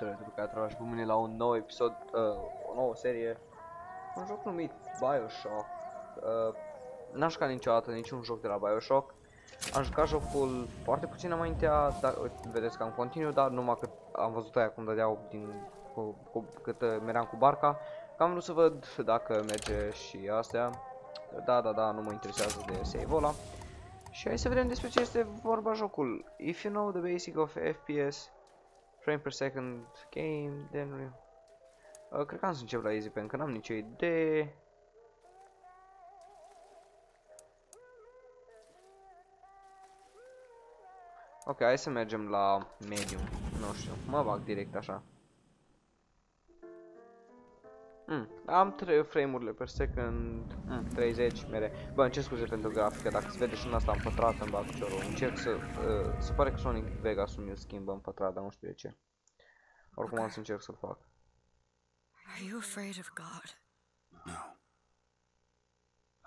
Salutare tuturor care ați pe mine la un nou episod, uh, o nouă serie, un joc numit Bioshock. Uh, N-am jucat niciodată niciun joc de la Bioshock. Am jucat jocul foarte puțin înaintea, dar vedeți că am continuu, dar numai că am văzut aia cum dădeau din cu, cu, cât uh, meream cu barca. Că am vrut să văd dacă merge și astea. Da, da, da, nu mă interesează de save-ul ăla. Și hai să vedem despre ce este vorba jocul. If you know the basic of FPS, frame per second game, then uh, cred că am să încep la easy pentru că n-am nicio idee. Ok, hai să mergem la medium. Nu știu, mă bag direct așa. Mm, am 3 frame-urile per second, mm, 30 mere. Bă, ce scuze pentru grafică, dacă se vede și în asta am pătrat în bag piciorul. Încerc să, uh, se pare că Sonic Vegas mi-l schimbă în pătrat, dar nu știu de ce. Oricum am să încerc să-l fac. Are you afraid of God? No.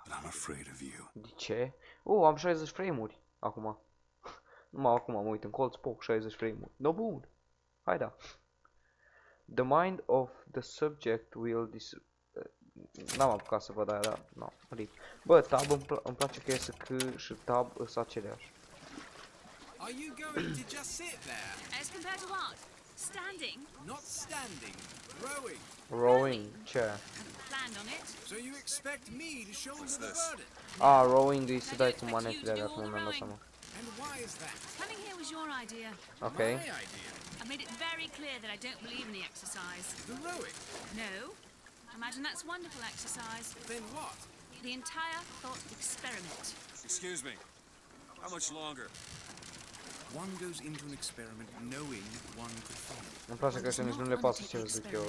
But I'm afraid of you. De ce? Oh, am 60 frame-uri acum. Numai acum mă uit în colț, poc, 60 frame-uri. No bun. Hai da. The mind of the subject will dis... N-am apucat să văd aia, dar... No, rip. Bă, tab îmi, pl îmi place că e să C și tab sunt aceleași. Are you going to just sit there, As compared to what? Standing? not standing, rowing? Rowing, ce? Haven't planned on it. So you expect me to shoulder the burden? Ah, rowing e să dai cu manetele alea, acum mi-am dat seama. And why is that? Coming here was your idea. Ok. My idea. I've made it very clear that I don't believe in the exercise. The rowing. No? Imagine that's wonderful exercise. Then what? The entire thought experiment. Excuse me. How much longer? One goes into an experiment knowing one could fail. Îmi place că ăștia nici nu le pasă ce zic eu,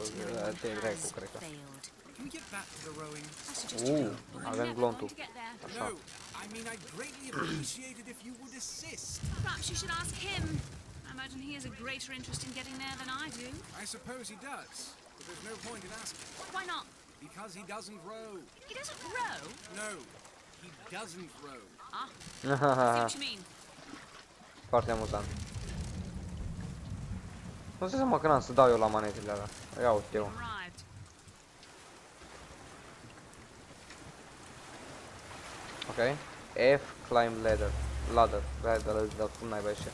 te dracu, cred că. failed. Can we get back to the rowing? I Uh. I'm avem glontul. going to. No, I mean I'd greatly appreciate it if you would assist. Perhaps you should ask him. I imagine he has a greater interest in getting there than I do. I suppose he does, but there's no point in asking. Why not? Because he doesn't row. He doesn't row. No, he doesn't row. Ah, see what you mean. Foarte amuzant. Nu știu seama că n-am să dau eu la manetele alea. Ia uite eu. Ok. F, climb ladder. Ladder. Ladder, ladder, cum n-ai băiește.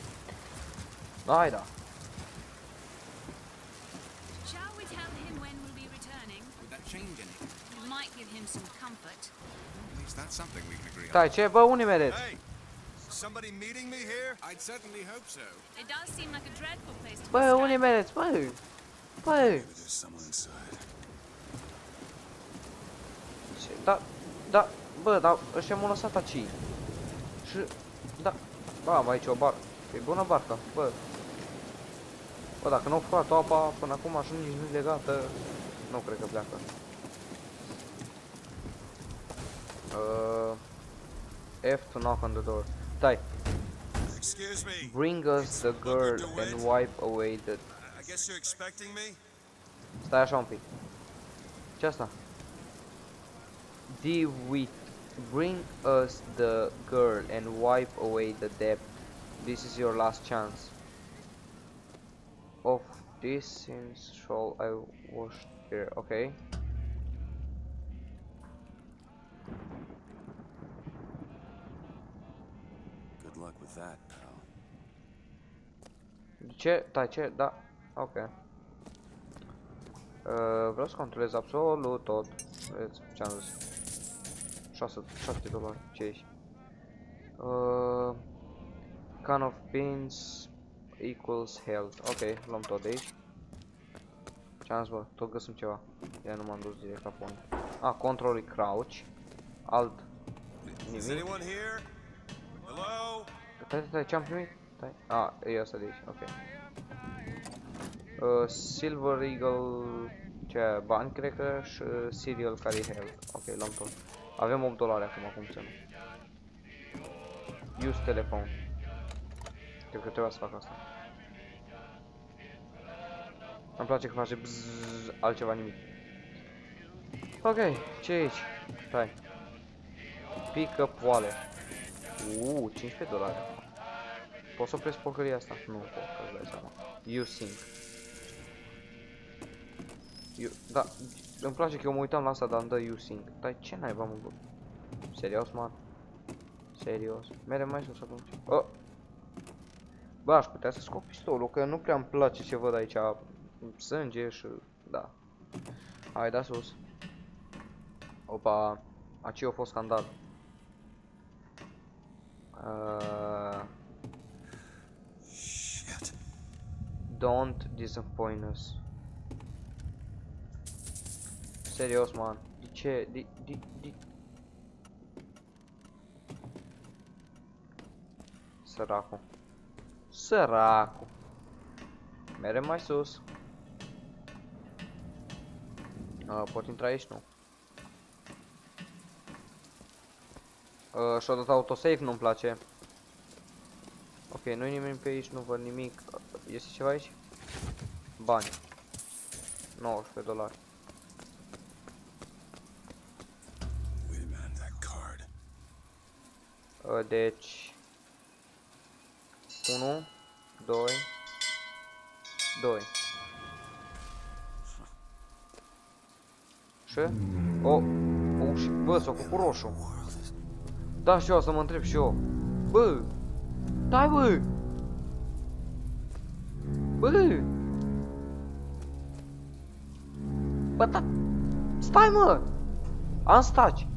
Hai da. Shall we tell him when we'll be returning? Would that change anything? It might give him some comfort. At least that's something we can agree on. Stai, ce? Bă, unde mereți? Hey! Somebody meeting me here? I'd certainly hope so. It does seem like a dreadful place to be Bă, unde stranded. mereți? Bă! Bă! Maybe there's someone inside. Ce? Da, da, bă, da, ăștia m-au lăsat aici. Și, da, bă, am aici o barcă. E bună barca, bă. Bă, dacă nu au furat apa până acum așa nici nu e legată, nu cred că pleacă. Uh, F to knock on the door. Stai, Excuse me. bring us the girl and wipe away the... I guess you're expecting me? Stai așa un pic. Ce asta? with bring us the girl and wipe away the debt. This is your last chance. Of this since shall I wash here, okay? Good luck with that, ce? Da, ce? Da. Ok. Uh, vreau să controlez absolut tot. Vedeți ce am zis. 6, 7 dolari. Ce ești? Uh, can of beans equals health. Ok, luăm tot de aici. Ce am zis, bă? Tot găsim ceva. Ia nu m-am dus direct la point. Ah, control e crouch. Alt. Is Nimic. anyone here? Hello? Stai, stai, stai, ce-am primit? Stai. A, e asta de aici, ok. Uh, Silver Eagle, ce, bani, cred că, și uh, Serial care e health. Ok, luăm tot. Avem 8 dolari acum, cum să nu. Use telefon. Cred că trebuie să fac asta. Îmi place că face bzzz, altceva nimic. Ok, ce e aici? Stai. Pick up wallet. Uuu, 15 dolari. Poți să opresc porcăria asta? Nu pot, că îți dai seama. You sync. Eu, da, îmi place că eu mă uitam la asta, dar îmi dă using. Dar ce naiba mă bă? Serios, man? Serios? Mere mai sus atunci. Oh. Bă, aș putea să scop pistolul, că nu prea îmi place ce văd aici. Sângeș și... da. Hai, da sus. Opa, aici a fost scandal. Uh, Shit. don't disappoint us. Serios, man. De ce? De, de, de... Săracu. Săracu. Merem mai sus. Uh, pot intra aici? Nu. Uh, și-a dat autosave, nu-mi place. Ok, nu-i nimeni pe aici, nu văd nimic. Uh, Este ceva aici? Bani. 19 dolari. Wait a minute, that card. Uh, deci... 1, 2, 2. Și? O, o, și, bă, s-a făcut roșu. Da, și eu o să mă întreb și eu. Bă! Stai, bă! Bă! Bă, da... Stai, mă! Am staci!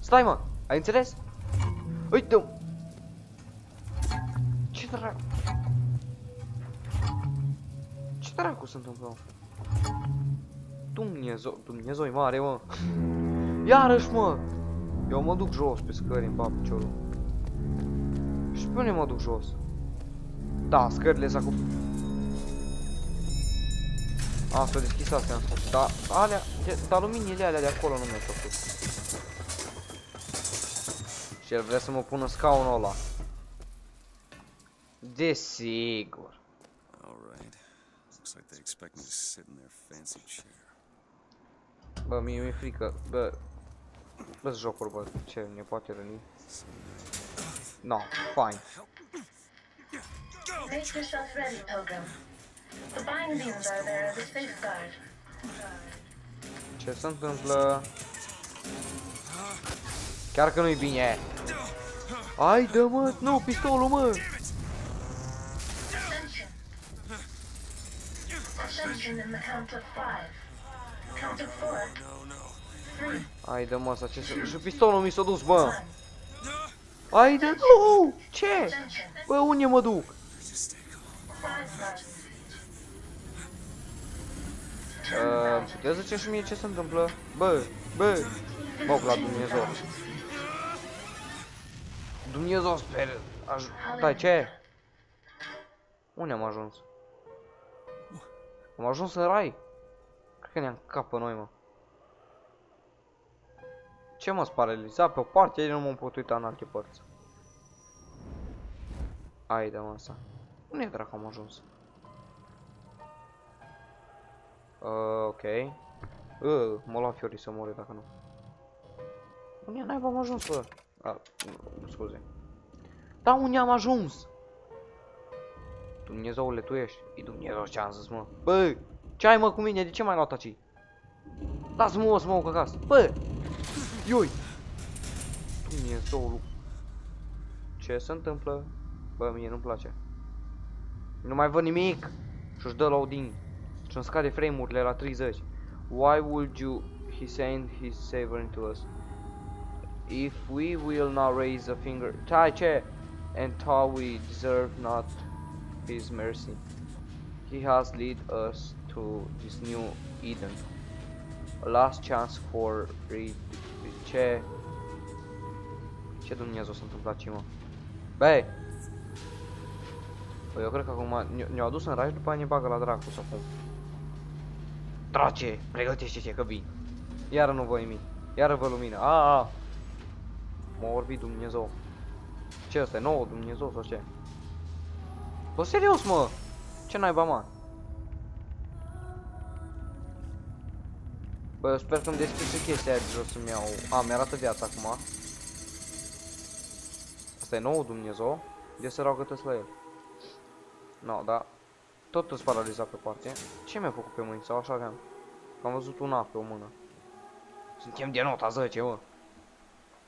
Stai, mă! Ai înțeles? Uite! Ce dracu? Ce dracu se întâmplă? Mă? Dumnezeu, Dumnezeu mare, mă! Iarăși, mă! Eu mă duc jos pe scări în pap piciorul. Și pe unde mă duc jos? Da, scările s-a cu... A, s-a deschis astea. Da, alea, de, dar luminile alea de acolo nu mi-au făcut. Și el vrea să mă pună scaunul ăla. Desigur. All right. Looks like they expect me to sit in their fancy chair. Bă, mie mi-e frică. Bă, bă jocuri, bă, ce ne poate răni? No, fine. Make yourself ready, Pilgrim. The bind beams are there as a safeguard. Ce se întâmplă? Chiar că nu-i bine. Ai, dă mă, nu, pistolul, mă. Attention. Attention in the count of five. Ai, dă mă, asta ce se... Și pistolul mi s-a dus, bă. One. Ai, dă, nu, ce? Attention. Bă, unde mă duc? Five buttons. Uh, puteți zice și mie ce se întâmplă? Bă, bă, mă, la Dumnezeu. Dumnezeu, sper. Aj... Stai, ce? Unde am ajuns? Am ajuns în rai? Cred că ne-am cap pe noi, mă. Ce mă paralizat pe o parte, eu nu mă pot uita în alte părți. Ai de mă asta. Unde dracu am ajuns? Uh, ok. Uh, mă lua fiorii să mori dacă nu. Unde naiba am ajuns, bă? A, nu, scuze. Da, unde am ajuns? Dumnezeule, tu ești? E Dumnezeu ce am zis, mă. Bă, ce ai, mă, cu mine? De ce m-ai luat aici? Lasă-mă, mă, să mă duc acasă. Bă! Ioi! Dumnezeul. Ce se întâmplă? Bă, mie nu-mi place. Nu mai văd nimic. Și-și dă loading. Și îmi scade frame-urile la 30. Why would you he send his savior into us? If we will not raise a finger, tai ce, and thought we deserve not his mercy, he has led us to this new Eden, a last chance for re- ce, ce Dumnezeu s-a întâmplat aici, mă? Băi! Băi, eu cred că acum ne- ne-au adus în rai și după aia ne bagă la dracu sau cum. Drace, pregătește-te că vin. Iară nu văd nimic. Iară văd lumină. A, a. M-a orbit Dumnezeu. Ce ăsta e nou Dumnezeu sau ce? Bă, serios, mă! Ce naiba, mă? Bă, eu sper că-mi deschid și chestia aia de jos să-mi iau... A, mi-arată viața acum. Asta e nou Dumnezeu. De să rau gătesc la el. No, da. Tot îți paralizat pe parte. Ce mi-a făcut pe mâini sau așa aveam? Că am văzut un A pe o mână. Suntem de nota 10, mă.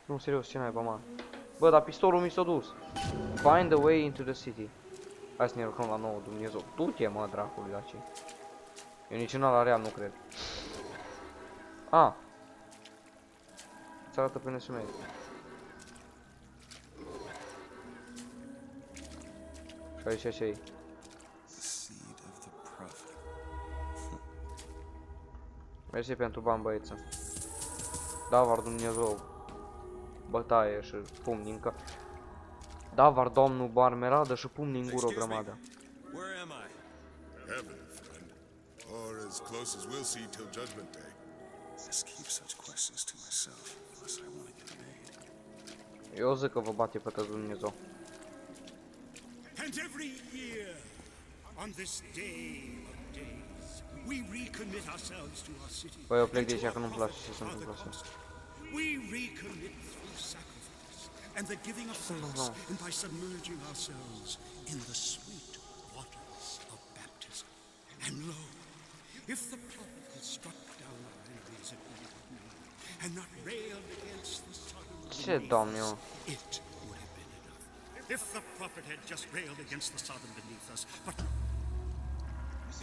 Nu, serios, ce naiba, mă. Bă, dar pistolul mi s-a dus. Find the way into the city. Hai să ne rugăm la nou, Dumnezeu. Du-te, mă, dracului, la ce? Eu nici în ala real nu cred. A. Îți arată pe NSM. Și aici ce e? The seed of the prophet. Mersi pentru bani, băieță. Da, var Dumnezeu. Bătaie și pumni încă. Da, var domnul barmeradă și pumni în gură o Excuse me. grămadă. Where am I? Heaven, friend. Or as close as we'll see till Judgment Day. Just keep such questions to myself, unless I want to get made. Eu zic că vă bate pe toți Dumnezeu. And every year, on this day of days, we recommit ourselves to our city. Băi, eu plec and de to aici că our nu-mi place ce se întâmplă asta. We recommit through sacrifice and the giving of thanks, no. and by submerging ourselves in the sweet waters of baptism. And lo, if the prophet had struck down our enemies at Woodman and not railed against the Sodom Ce, beneath doamne, us, mă? it would have been enough. If the prophet had just railed against the Sodom beneath us, but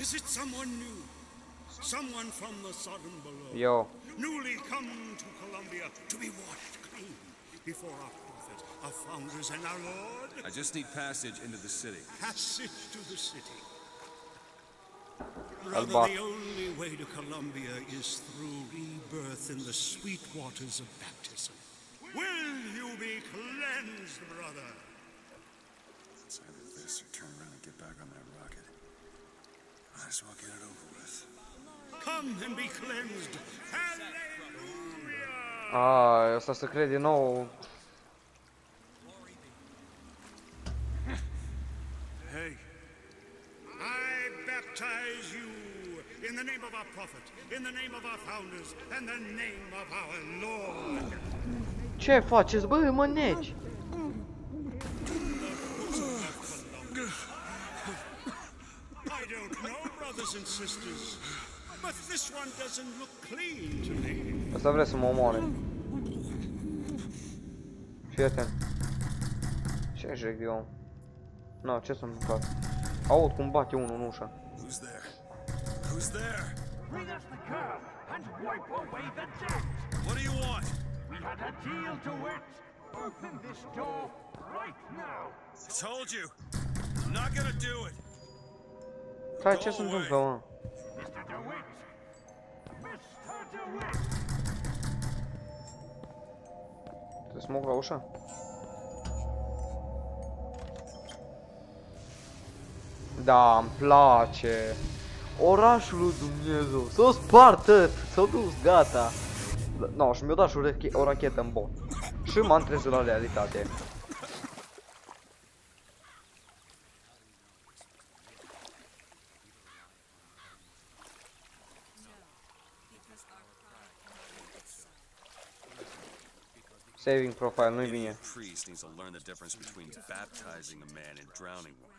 is it someone new? Someone from the Sodom below? Yo, Newly come to Columbia to be washed clean before our prophet, our founders, and our Lord? I just need passage into the city. Passage to the city. Brother, the only way to Columbia is through rebirth in the sweet waters of baptism. Will you be cleansed, brother? It's either this or turn around and get back on that rocket. Might as well get it over with. Come and be cleansed. Hallelujah! Ah, it's a, asta se crede nou. Ce faceți, bă, mă neci? I don't know, brothers and sisters, but this one doesn't look clean to me. Asta vrea să mă omoare. Fii atent. Ce jec eu? Nu, ce s-a întâmplat? Aud cum bate unul în ușă. who's there? Who's there? Bring us the curve and wipe away the debt. What do you want? We had a deal to it. Open this door right now. I told you. I'm not gonna do it. Stai, ce se întâmplă, mă? Mr. DeWitt. Mr. DeWitt. Trebuie să mă uit la ușă? Da, îmi place. Orașul lui Dumnezeu. S-a spart tot. S-a dus, gata. No, și mi-a dat și o, reche- o rachetă în bot. Și m-am trezit la realitate. Saving profile, nu-i bine. Any priest needs to learn the difference between baptizing a man and drowning one.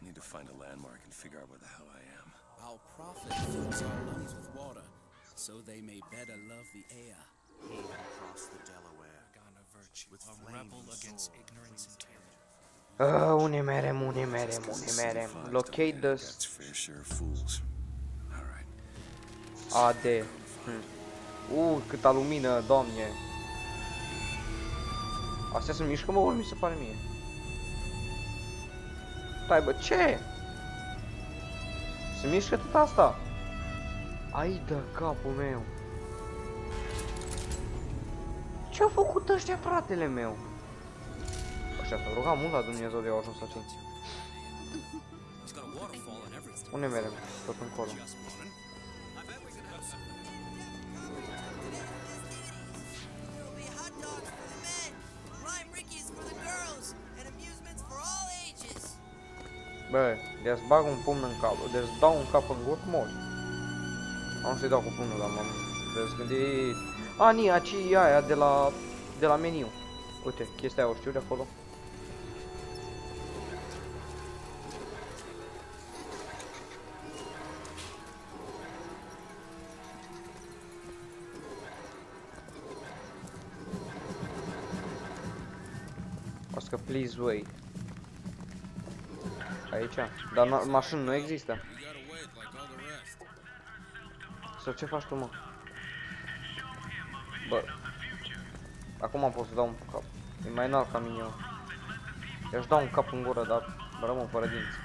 I need to find a landmark and figure out where the hell I am. Our prophet fills our lungs with water, so they may better love the air. across the Delaware Garner virtue. with a flame rebel and against sword. ignorance and terror. Uh, une merem, une merem, Cause une the city merem. fives don't Locate get the its fair share of fools. Alright. AD. Hm. Uh, câta lumină, doamne. Astea se mișcă, mă, ori mi se pare mie? Stai, bă, ce? Se mișcă tot asta? Ai de capul meu. Ce-au făcut ăștia, fratele meu? Ăștia s-au rugat mult la Dumnezeu de au ajuns aici. He's got a waterfall and everything. Unde merem? Tot încolo. Bă, de bag un pumn în cap, de dau un cap în gur, mori. Am să-i dau cu pumnul, dar m-am răzgândit. A, ni, aci e aia de la, de la meniu. Uite, chestia aia o știu de acolo. Oscar, please wait. Aici? Dar ma- mașini nu există. Sau ce faci tu, mă? Bă. Acum pot să dau un cap. E mai înalt ca mine. eu. I-aș da un cap în gură, dar rămân fără dinți.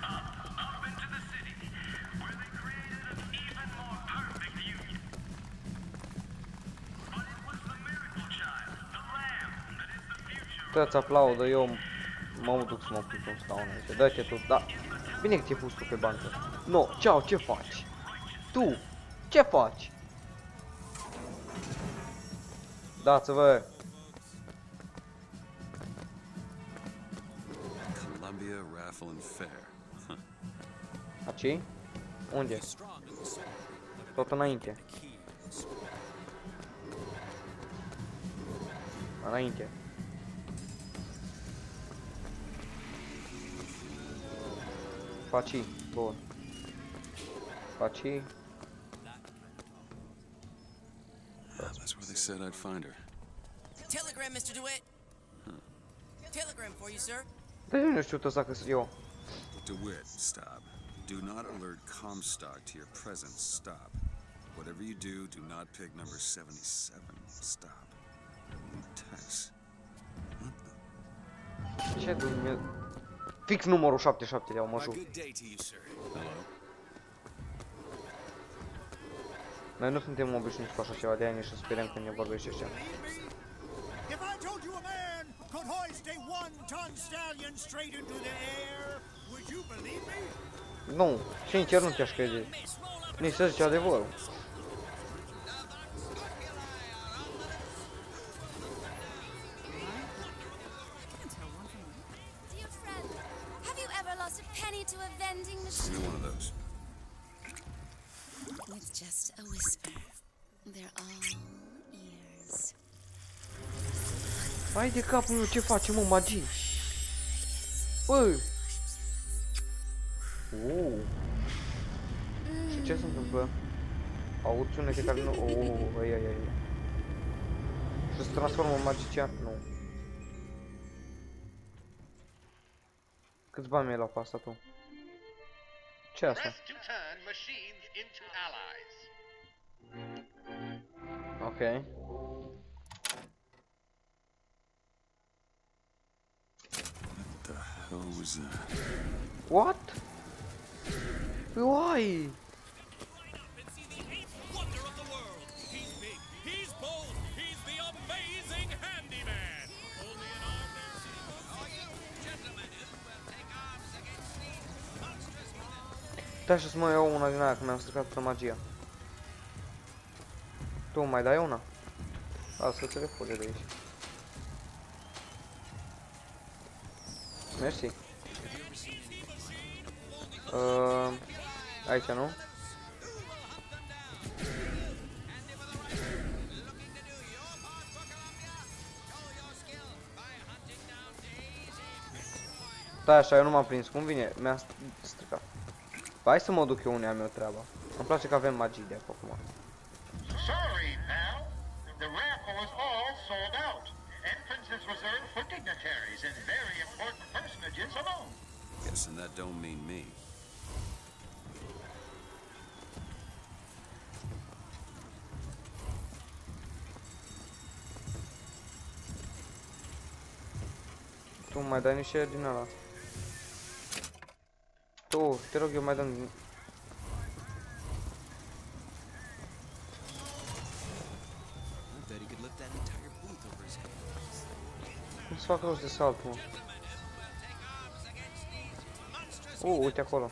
Toți aplaudă, eu mă duc să mă pun un scaun aici. Dă-te tu, da. Bine că te-ai pus tu pe bancă. No, ceau, ce faci? Tu, ce faci? Dați-vă! Columbia Raffle and Fair. Aici? Unde? Tot înainte. Înainte. Faci, bun. Faci, Ah, that's where they said I'd find her. Telegram, Mr. DeWitt. Telegram for you, sir. De ce nu știu tot dacă sunt eu? DeWitt, stop. Do not alert Comstock to your presence. Stop. Whatever you do, do not pick number 77. Stop. Tess. Ce Dumnezeu? Fix numărul 77 de mă A juc. good day to you, sir. Hello? Noi nu suntem obișnuiți cu așa ceva de ani și sperăm când ne vorbește așa. If I told you a man could hoist a one-ton stallion straight into the air, would you believe me? Nu, sincer nu te-aș crede. Nici să zici adevărul. Just a whisper. They're all ears. Hai de capul meu, ce face, mă, magii? Bă! Uh. Și ce se întâmplă? Aud sunete care nu... Oh, ai, ai, ai. Și se transformă în magician? Nu. Câți bani mi-ai luat pe asta tu? Ce? Press to turn machines into allies. Ok. What the hell was that? What? Why? Da, și să mă iau una din aia, că mi-am stricat pe magia. Tu mai dai una? Lasă să le fuge de aici. Mersi. Uh, aici, nu? Da, așa, eu nu m-am prins. Cum vine? Mi-a Hai să mă duc eu unde am eu treaba. Îmi place că avem magii de acum. Sorry, pal. The raffle is all sold out. Entrance is reserved for dignitaries and very important personages alone. Guessing that don't mean me. Tu mai dai niște din ăla. Tu, te rog eu mai dăm din... I bet he could lift that entire booth over his head. Cum să fac rost de salt, mă? Uh, uite acolo.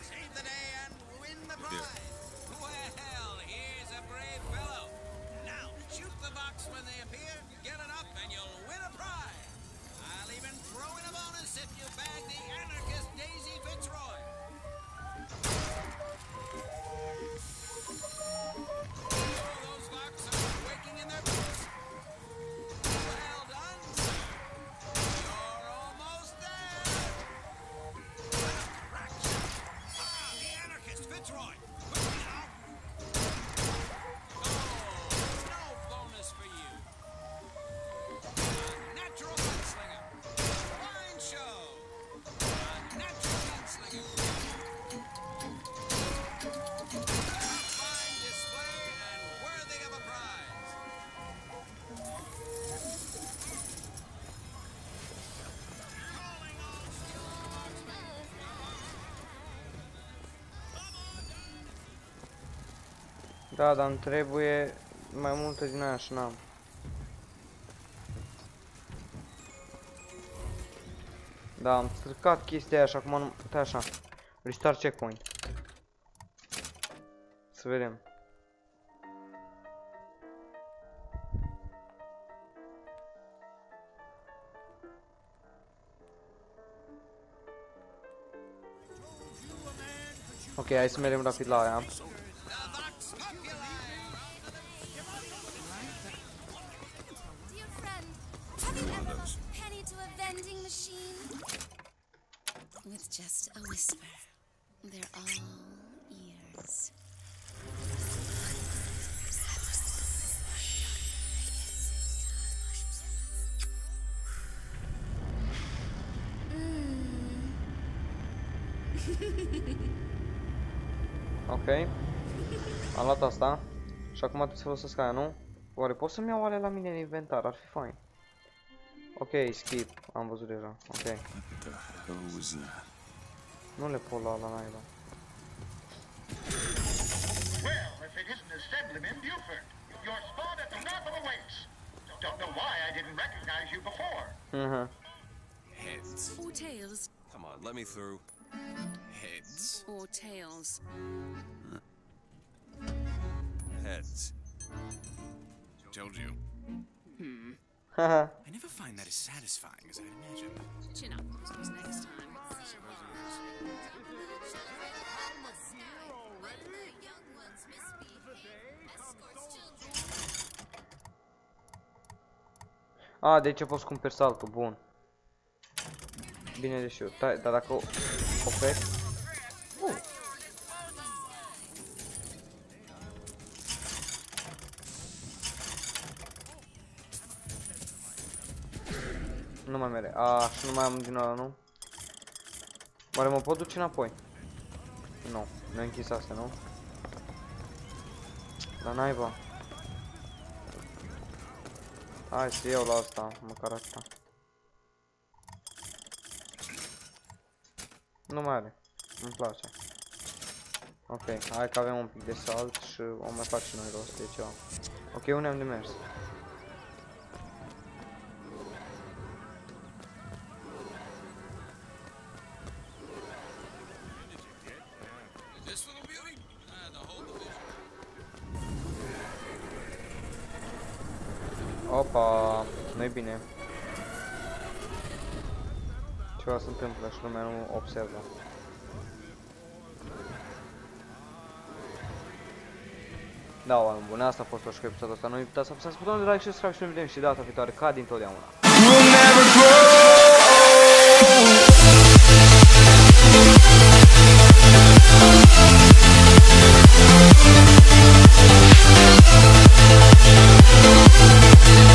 Da, dar îmi trebuie mai multe din aia și n-am. Da, am stricat chestia aia și acum nu... Stai așa. Restart checkpoint. Să vedem. Ok, hai să mergem rapid la aia. With just a whisper, they're all ears. Ok. Am luat asta. Și acum trebuie să folosesc aia, nu? Oare pot să-mi iau alea la mine în inventar? Ar fi fain. Ok, skip. Am văzut deja. Ok. What the that? Nu le pot lua la naiba. Well, if it isn't Assemblyman Buford, your spawn at the Rapper awaits. Don't know why I didn't recognize you before. Mhm. Heads. Or tails. Come on, let me through. Heads. Or tails. Heads. Told you. Hmm. Haha. I never find that as satisfying as I'd imagined. Chin up, next time. A, deci eu pot să cumperi saltul, bun. Bine dar dar dacă o oferi... Nu mai mere. A, și nu mai am din ăla, nu? Oare mă pot duce înapoi? Nu, nu ai închis astea, nu? La naiba. Hai să iau la asta, măcar asta. Nu mai are. Îmi place. Ok, hai că avem un pic de salt și o mai fac și noi rost de ceva. Ok, unde am de mers? nu bine. Ceva se întâmplă și lumea nu observă. Da, oameni bune, asta a fost tot și cu episodul ăsta. Nu uitați să apăsați butonul de like și subscribe și ne vedem și data viitoare, ca dintotdeauna. We'll never grow old. We'll be right back.